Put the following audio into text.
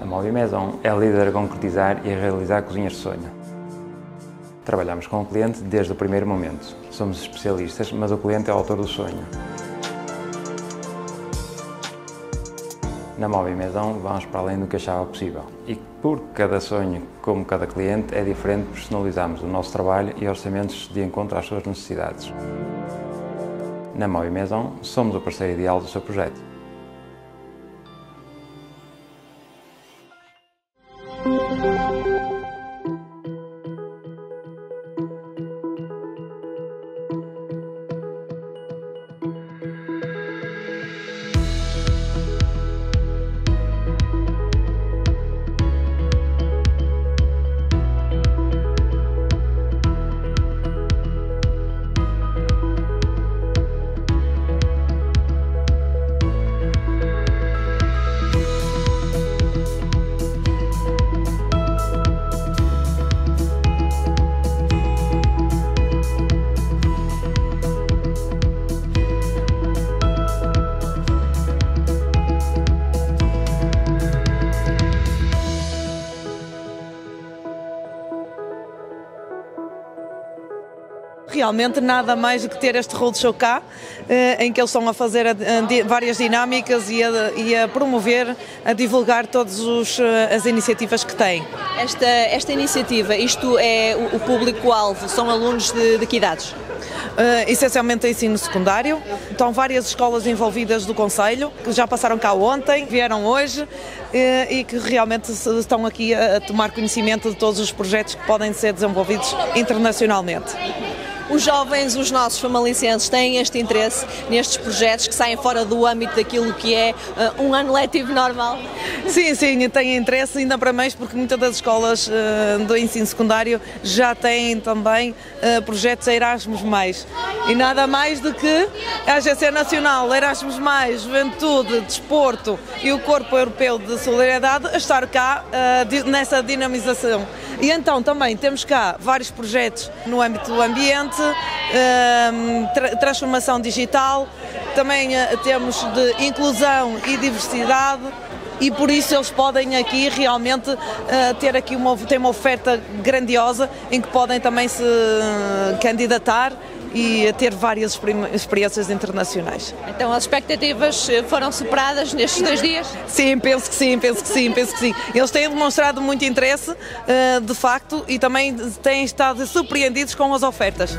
A Móvel Maison é líder a concretizar e a realizar cozinhas de sonho. Trabalhamos com o cliente desde o primeiro momento. Somos especialistas, mas o cliente é o autor do sonho. Na Móvel Maison vamos para além do que achava possível. E por cada sonho, como cada cliente, é diferente, personalizamos o nosso trabalho e orçamentos de encontro às suas necessidades. Na Móvel Maison somos o parceiro ideal do seu projeto. Realmente nada mais do que ter este roadshow cá, eh, em que eles estão a fazer várias dinâmicas e a, e a promover, a divulgar todas eh, as iniciativas que têm. Esta, esta iniciativa, isto é o, público-alvo, são alunos de, de que idades? Uh, essencialmente ensino secundário. Estão várias escolas envolvidas do Conselho, que já passaram cá ontem, vieram hoje uh, e que realmente estão aqui a tomar conhecimento de todos os projetos que podem ser desenvolvidos internacionalmente os jovens, os nossos famalicenses, têm este interesse nestes projetos que saem fora do âmbito daquilo que é uh, um ano letivo normal? Sim, sim, têm interesse, ainda para mais porque muitas das escolas uh, do ensino secundário já têm também uh, projetos Erasmus+. E nada mais do que a Agência Nacional Erasmus+, Juventude, Desporto e o Corpo Europeu de Solidariedade a estar cá nessa dinamização. E então também temos cá vários projetos no âmbito do ambiente, ehm, transformação digital, também eh, temos de inclusão e diversidade e por isso eles podem aqui realmente uh, ter aqui uma, ter uma oferta grandiosa em que podem também se uh, candidatar e a ter várias experiências internacionais. Então as expectativas eh, foram superadas nestes dois dias? Sim, penso que sim, penso que sim, penso que sim. Eles têm demonstrado muito interesse, eh, de facto, e também têm estado surpreendidos com as ofertas.